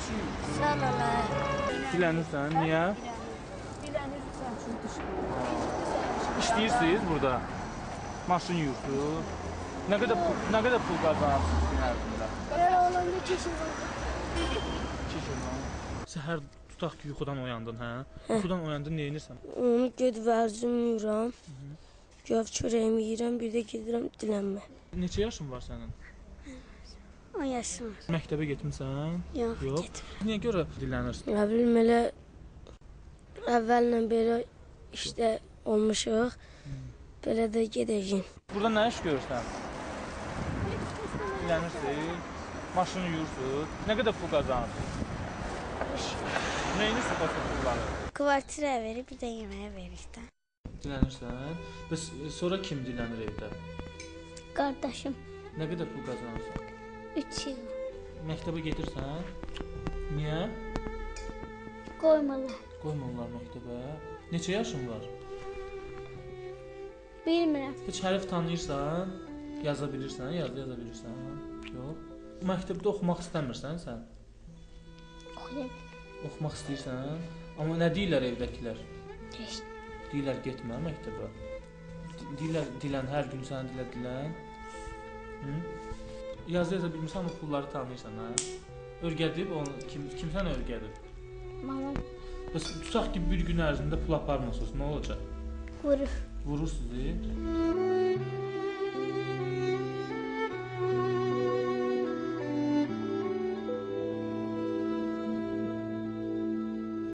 Sağ ol Allah. Dilənirsən, niyə? Dilənirsən çünki İşləyirsiniz burada. Maşın yürüsün. Nə qədər pul, nə qədər pul qazanırsınız gün ərzində? Ben oğlumda kesin Səhər tutaq ki, yuxudan oyandın, hə? Yuxudan oyandın, nə edirsən? Onu ged vərzim yuyuram. Göv çörəyimi yeyirəm, bir də gedirəm dilənmə. Neçə yaşın var sənin? 10 yaşım var. Məktəbə getmisən? Yox, Yox. get. Niyə görə dilənirsən? Nə bilim elə əvvəllə belə işdə olmuşuq. Belə də gedəcəyik. Burada nə iş görürsən? Dilənirsən, maşını yuyursun. Nə qədər pul qazanırsan? Nəyini sıxırsan pulları? Kvartira verib bir də yeməyə verir də. Dilənirsən. Bəs sonra kim dilənir evdə? Qardaşım Nə qədər pul qazanırsan? 3 il Məktəbə gedirsən? Niyə? qoymurlar. Qoymurlar məktəbə. Neçə yaşın var? Bilmirəm. Heç hərf tanıyırsan? Yaza bilirsən? Yazı yaza bilirsən? Yox. Məktəbdə oxumaq istəmirsən sən? Oxuyub Oxumaq istəyirsən? Amma nə deyirlər evdəkilər? keçdi. Deyirlər getmə məktəbə. Deyirlər dilən hər gün sən dilə dilən. Hı? Yazı yaza bilmirsən, amma pulları tanıyırsan, hə? Örgədib onu kim kim sənə örgədib? Mamam Bəs tutaq ki, bir gün ərzində pul aparmasınız, nə olacaq? vurur. Vurur sizi.